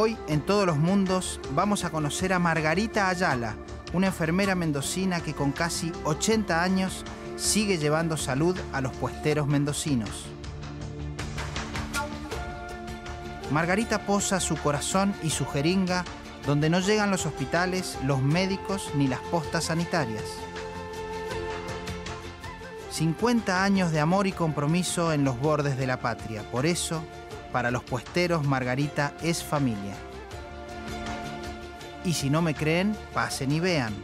Hoy en todos los mundos vamos a conocer a Margarita Ayala, una enfermera mendocina que con casi 80 años sigue llevando salud a los puesteros mendocinos. Margarita posa su corazón y su jeringa donde no llegan los hospitales, los médicos ni las postas sanitarias. 50 años de amor y compromiso en los bordes de la patria. Por eso, para los puesteros, Margarita es familia. Y si no me creen, pasen y vean.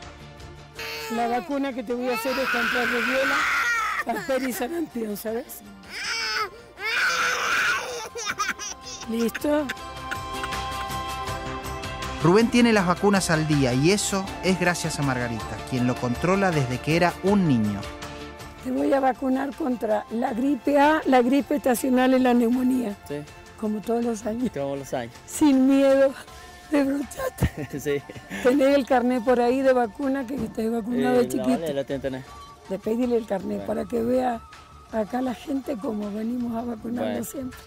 La vacuna que te voy a hacer es contra rubiola, y sarampión, ¿sabes? ¿Listo? Rubén tiene las vacunas al día y eso es gracias a Margarita, quien lo controla desde que era un niño. Te voy a vacunar contra la gripe A, la gripe estacional y la neumonía. Sí, Como todos los años. todos los años. Sin miedo de brocharte. sí. Tenés el carnet por ahí de vacuna que he vacunado de Eh, la chiquito. vale, la tenés que tener. De pedirle el carnet para que vea acá la gente como venimos a vacunarnos Bueno. siempre.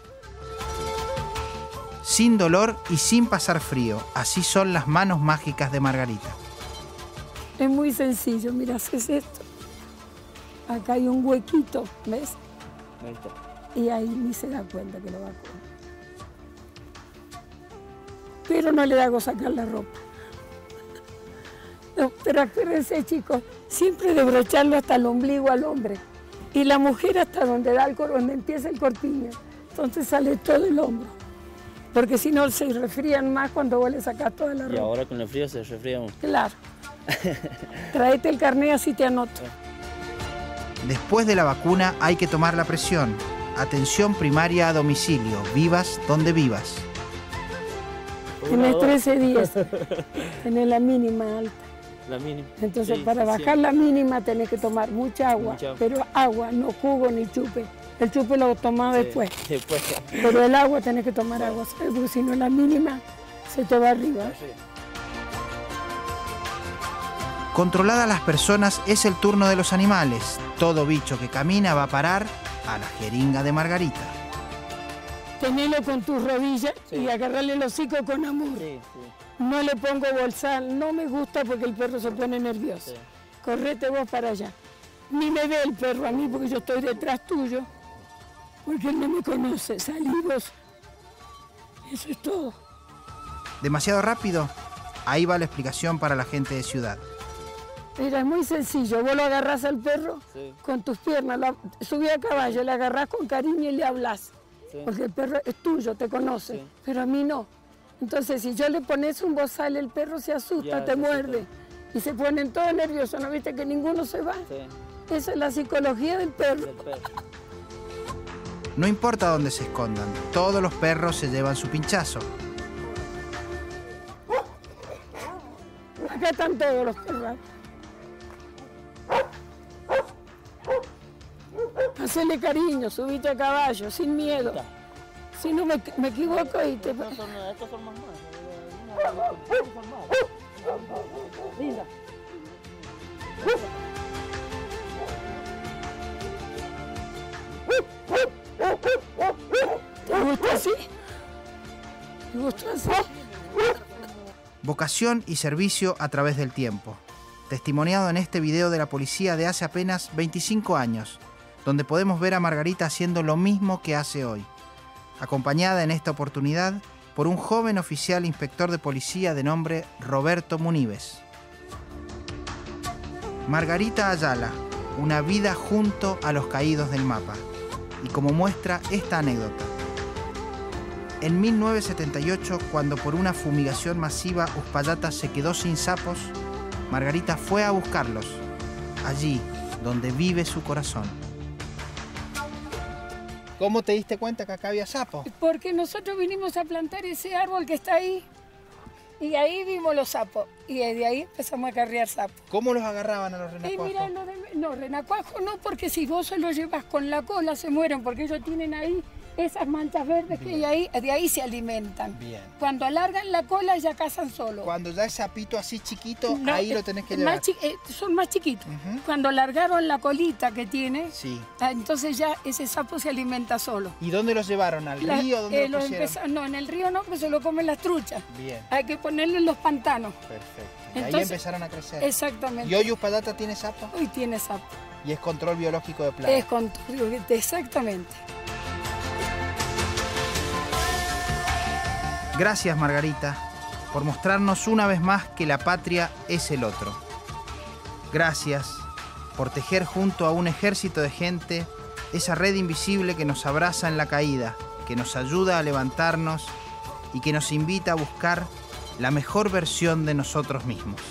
Sin dolor y sin pasar frío. Así son las manos mágicas de Margarita. Es muy sencillo, mira, haces esto. Acá hay un huequito, ¿ves? Ahí está. Y ahí ni se da cuenta que lo vacuna. Pero no le hago sacar la ropa. No, pero acuérdense, chicos, siempre de brocharlo hasta el ombligo al hombre. Y la mujer hasta donde da el donde empieza el corpiño. Entonces sale todo el hombro. Porque si no se resfrían más cuando vos le sacás toda la Y ropa. ahora con el frío se resfría uno. Claro. Traete el carnet así te anoto. Después de la vacuna hay que tomar la presión. Atención primaria a domicilio. Vivas donde vivas. Tenés 13 días. Tenés la mínima alta. La mínima. Entonces, Sí, para sí. bajar la mínima tenés que tomar mucha agua, Mucha pero agua, no jugo ni chupe. El chupe lo tomás Sí, después, Después. pero el agua tenés que tomar agua, porque si no la mínima se te va arriba. Controladas las personas es el turno de los animales. Todo bicho que camina va a parar a la jeringa de Margarita. Tenelo con tus rodillas Sí. y agarrarle el hocico con amor. Sí, sí. No le pongo bolsal, no me gusta porque el perro se pone nervioso. Sí. Correte vos para allá. Ni me ve el perro a mí porque yo estoy detrás tuyo, porque él no me conoce. Salí vos. Eso es todo. ¿Demasiado rápido? Ahí va la explicación para la gente de ciudad. Mira, es muy sencillo. Vos lo agarrás al perro Sí. con tus piernas, lo, subí a caballo, le agarrás con cariño y le hablas. Sí. Porque el perro es tuyo, te conoce, Sí. pero a mí no. Entonces, si yo le pones un bozal, el perro se asusta, Ya, te muerde. Y se ponen todos nerviosos, ¿no viste que ninguno se va? Sí. Esa es la psicología del perro. Del perro. No importa dónde se escondan, todos los perros se llevan su pinchazo. Acá están todos los perros. Hacele cariño, subite a caballo, sin miedo. Si no me, me equivoco y te... Estos son, estos son más más. Estos son más. Linda. ¿Te gusta así? ¿Te gusta así? Vocación y servicio a través del tiempo. Testimoniado en este video de la policía de hace apenas 25 años, donde podemos ver a Margarita haciendo lo mismo que hace hoy, acompañada en esta oportunidad por un joven oficial inspector de policía de nombre Roberto Munives. Margarita Ayala, una vida junto a los caídos del mapa, y como muestra esta anécdota. En 1978, cuando por una fumigación masiva Uspallata se quedó sin sapos, Margarita fue a buscarlos, allí donde vive su corazón. ¿Cómo te diste cuenta que acá había sapos? Porque nosotros vinimos a plantar ese árbol que está ahí y ahí vimos los sapos y de ahí empezamos a carrear sapos. ¿Cómo los agarraban a los Y renacuajos? mira, lo de- no, renacuajo no, porque si vos se los llevas con la cola se mueren, porque ellos tienen ahí esas manchas verdes que hay ahí, de ahí se alimentan. Bien. Cuando alargan la cola ya cazan solo. Cuando ya es sapito así chiquito, No, ahí eh, lo tenés que llevar. eh, son más chiquitos. Cuando largaron la colita que tiene, Sí. ah, entonces ya ese sapo se alimenta solo. ¿Y dónde los llevaron? ¿Al La- río? ¿Dónde eh, lo lo pusieron? no, en el río no, porque se lo comen las truchas. Bien, Hay que ponerle en los pantanos. perfecto. Y ahí empezaron a crecer. Exactamente. ¿Y hoy Uspadata tiene sapo? Hoy tiene sapo. Y es control biológico de plagas. Es con exactamente. Gracias Margarita por mostrarnos una vez más que la patria es el otro. Gracias por tejer junto a un ejército de gente esa red invisible que nos abraza en la caída, que nos ayuda a levantarnos y que nos invita a buscar la mejor versión de nosotros mismos.